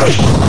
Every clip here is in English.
Yes!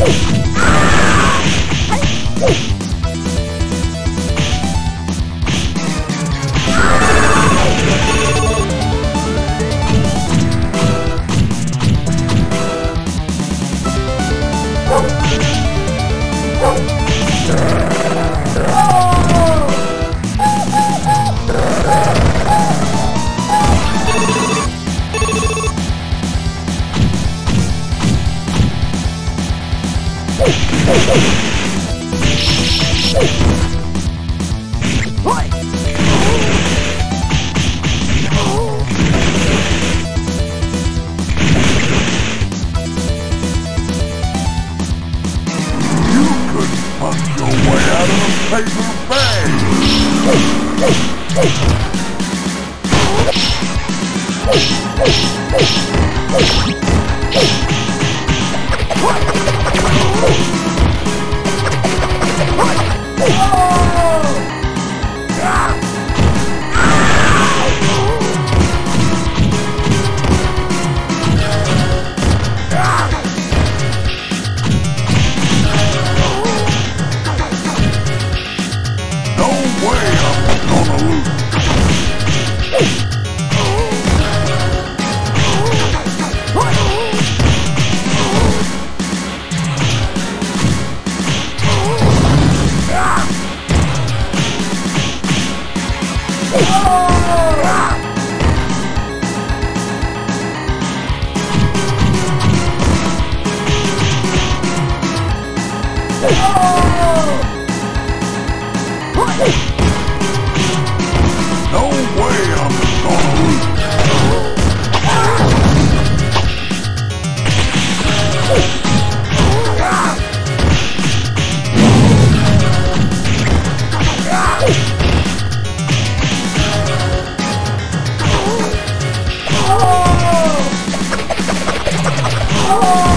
Oh! Oh!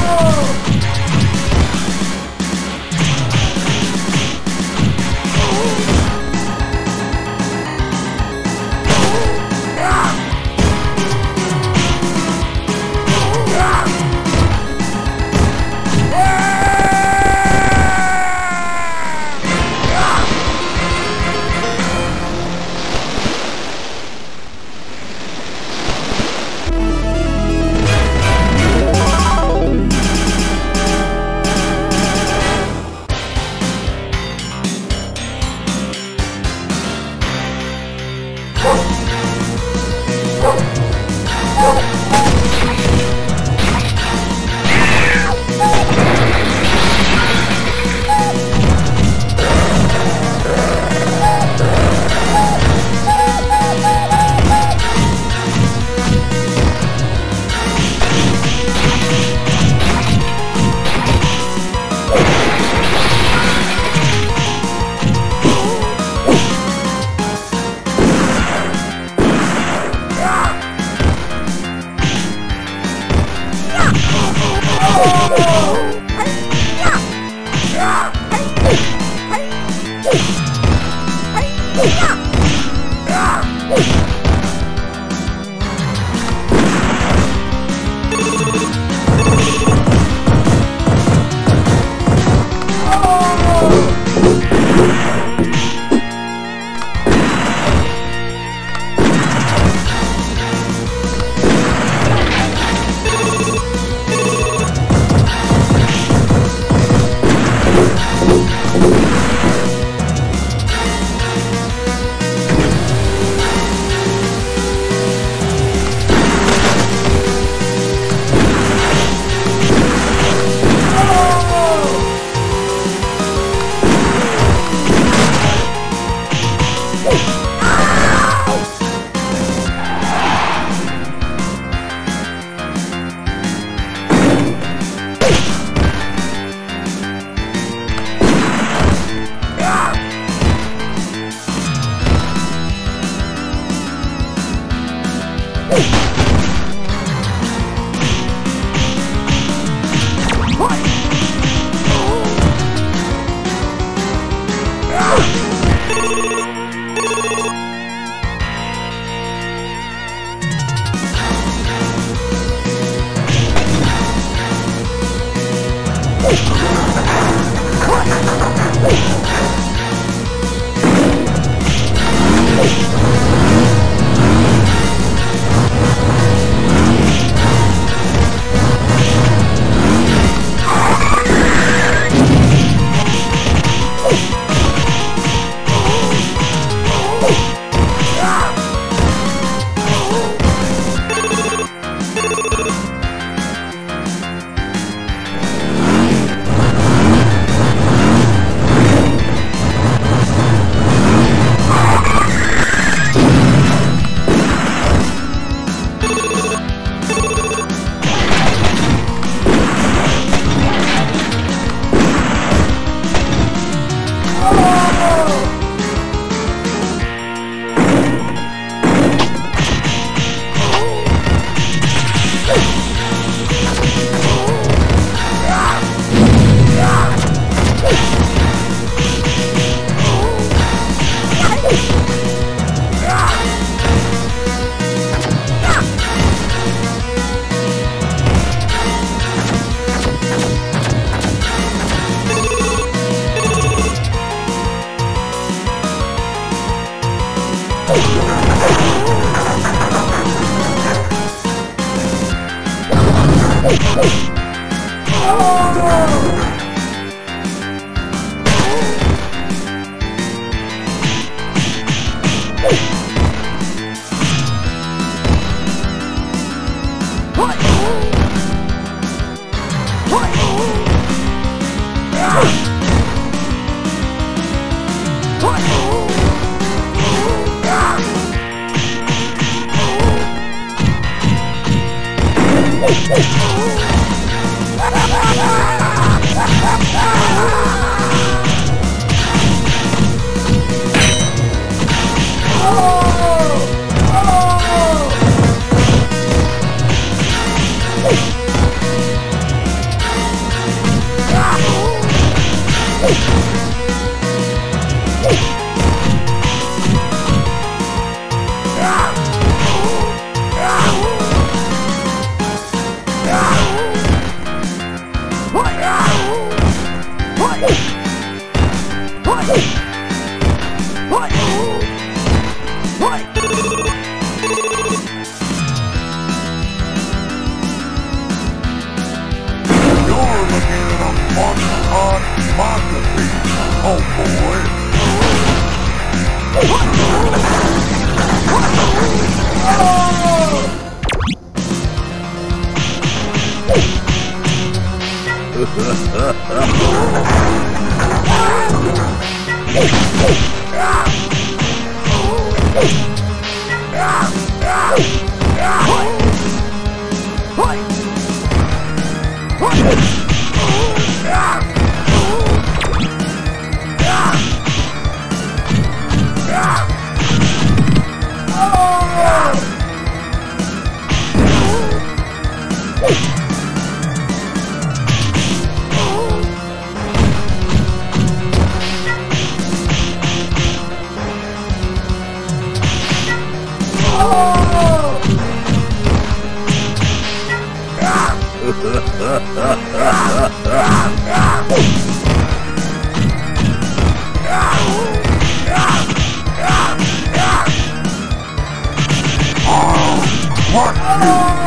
What you?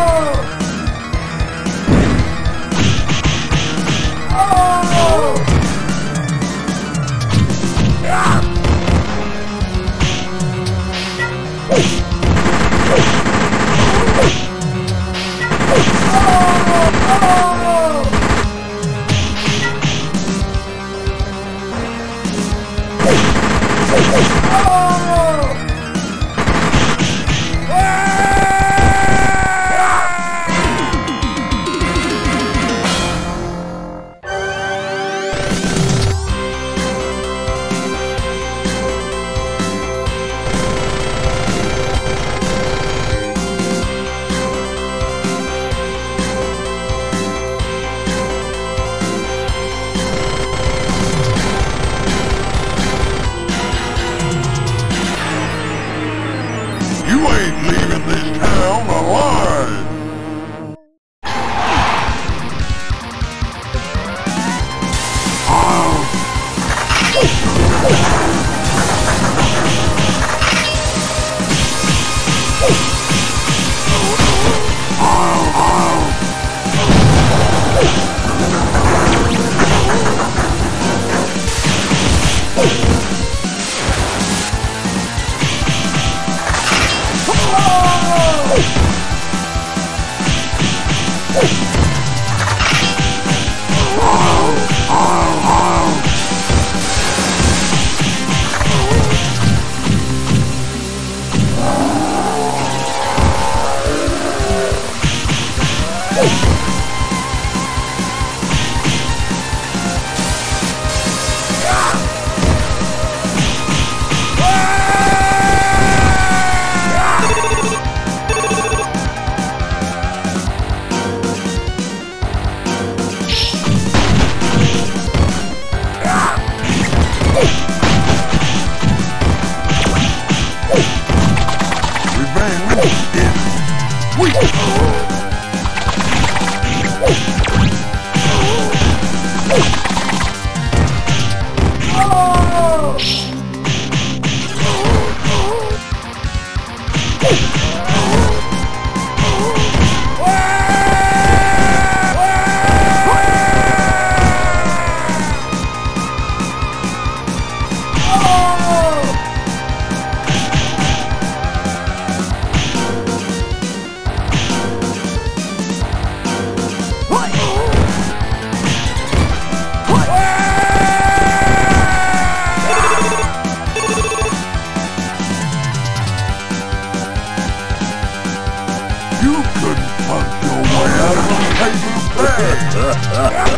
Paper